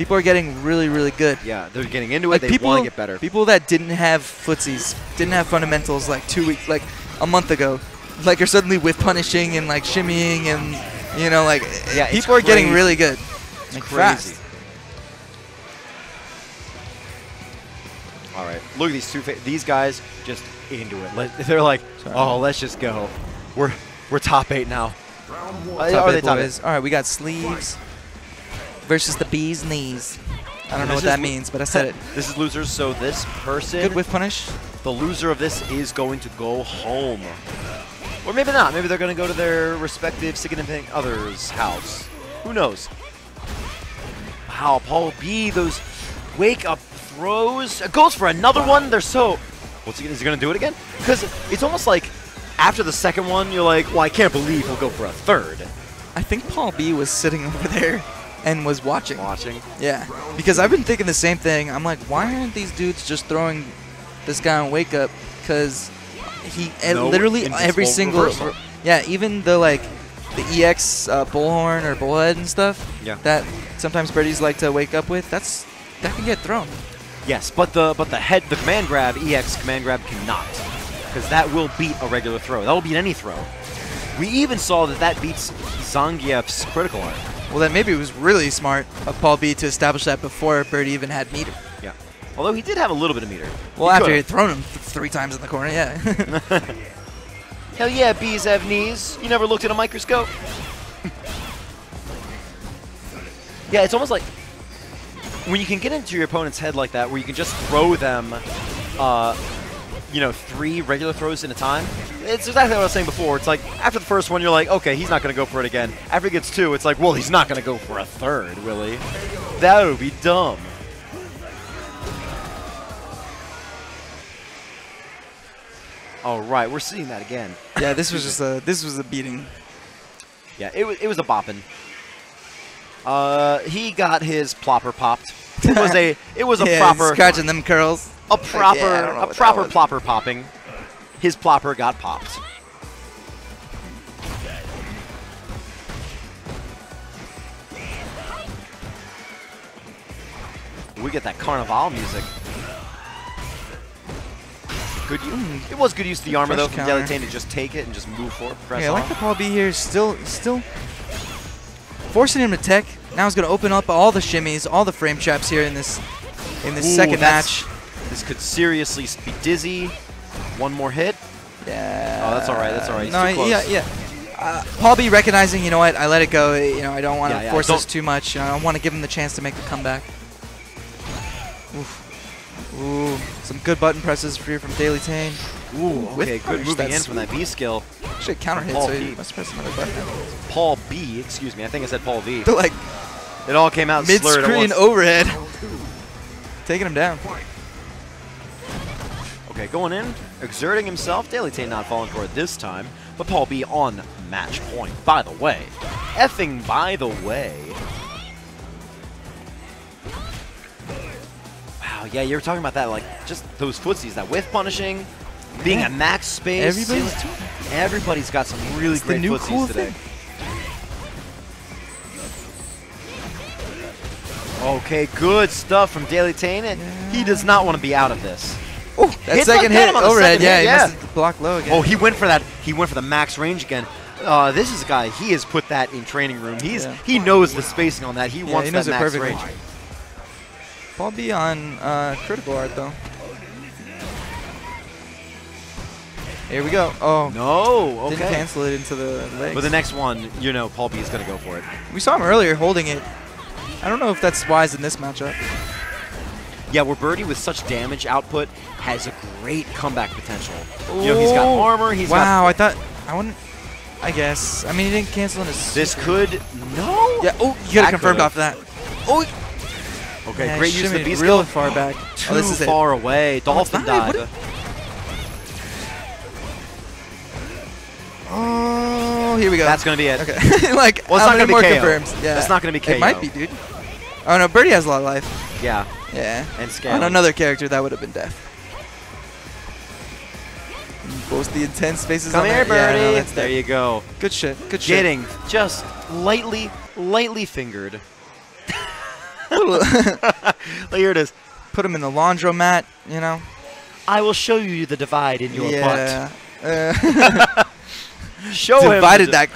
People are getting really, really good. Yeah, they're getting into Like it. They people, want to get better. people that didn't have footsies, didn't have fundamentals like two weeks, like a month ago, like are suddenly with punishing and like shimmying and you know like Yeah, it's people are getting really good. It's like, crazy. fast. All right, look at these two. Fa- these guys just into it. Let, they're like, Sorry. oh, let's just go. We're we're top eight now. Top are eight they top eight? All right, we got sleeves versus the bees knees. I don't know what that means, but I said it. This is losers. So this person, Good whiff punish. the loser of this, is going to go home, or maybe not. Maybe they're going to go to their respective significant other's house. Who knows? Wow, Paul B. Those wake up throws It goes for another one. They're so. What's he? Is he going to do it again? Because it's almost like after the second one, you're like, well, I can't believe he'll go for a third. I think Paul B was sitting over there and was watching. Watching. Yeah, because I've been thinking the same thing. I'm like, why aren't these dudes just throwing this guy on wake up? Because he eh, No literally every single reversal. yeah, even the like the EX uh, bullhorn or bullhead and stuff. Yeah. That sometimes birdies like to wake up with. That's that can get thrown. Yes, but the but the head the command grab EX command grab cannot because that will beat a regular throw. That will beat any throw. We even saw that that beats Zangief's critical art. Well, then maybe it was really smart of Paul B to establish that before Birdie even had meter. Yeah. Although he did have a little bit of meter. Well, He after he had thrown him th- three times in the corner, yeah. Hell yeah, bees have knees. You never looked at a microscope. yeah, it's almost like when you can get into your opponent's head like that, where you can just throw them, uh, you know, three regular throws in a time. It's exactly what I was saying before. It's like after the first one, you're like, okay, he's not going to go for it again. After he gets two, it's like, well, he's not going to go for a third, will he? That would be dumb. All right, we're seeing that again. yeah, this was just a this was a beating. Yeah, it was it was a bopping. Uh, he got his plopper popped. It was a it was a yeah, proper scratching them curls. A proper yeah, I don't know a proper plopper popping. His plopper got popped. We get that carnival music. Good. u- It was good use of the armor though Fresh from counter. Daily Tayne to just take it and just move forward, press Yeah, I on. like the Paul B here. Still, still forcing him to tech. Now he's going to open up all the shimmies, all the frame traps here in this in this Ooh, second match. This could seriously be dizzy. One more hit. Yeah. Oh, that's all right, that's all right. No, yeah, yeah. Uh, Paul B recognizing, you know what, I let it go. You know, I don't want to Yeah, yeah, force this too much. You know, I want to give him the chance to make the comeback. Oof. Ooh, some good button presses for here from Daily Tayne. Ooh, okay, good moving in from that V skill. Should counter hit, Paul so B. he must press another button. Paul B, excuse me, I think I said Paul V. Like It all came out mid-screen overhead, taking him down. Okay, going in, exerting himself. Daily Tate not falling for it this time, but Paul B on match point. By the way, effing by the way. Wow, yeah, you were talking about that, like just those footsies, that whiff punishing, being Yeah. at max space. Everybody's Everybody's got some really It's great new footsies cool today. thing. Okay, good stuff from Daily Tayne. He does not want to be out of this. Oh, that Hit second like that hit on the overhead. second Yeah, hit, he yeah. must have blocked low again. Oh, he went for that. He went for the max range again. Uh, this is a guy. He has put that in training room. He's Yeah. he knows the spacing on that. He Yeah, wants he knows that it max perfectly. range. Paul B on uh, critical art though. Here we go. Oh, No, Okay. didn't cancel it into the legs. But the next one, you know, Paul B is gonna go for it. we saw him earlier holding it. I don't know if that's wise in this matchup. Yeah, where Birdie with such damage output has a great comeback potential. You know, he's got Oh. armor. He's wow, I thought I wouldn't. I guess. I mean, he didn't cancel in his. this could no. Yeah. Oh, you got it confirmed off that. Oh. Okay, yeah, great use of the shimmied B real skill. far back. Too oh, this is it. far away. Oh, Dolphin not. What dive. Oh, here we go. That's gonna be it. Okay. like, Well, it's not gonna be more KO. confirms? Yeah. That's not gonna be It might be, dude. Oh no, Birdie has a lot of life. Yeah, Yeah. and. On another character, that would have been death. Boast the intense faces. Come on here, that. Yeah, no, there you go. Good shit. Good shit. Getting just lightly, lightly fingered. here it is. Put him in the laundromat, you know. I will show you the divide in your yeah. Uh, butt. Show him the divided di- that.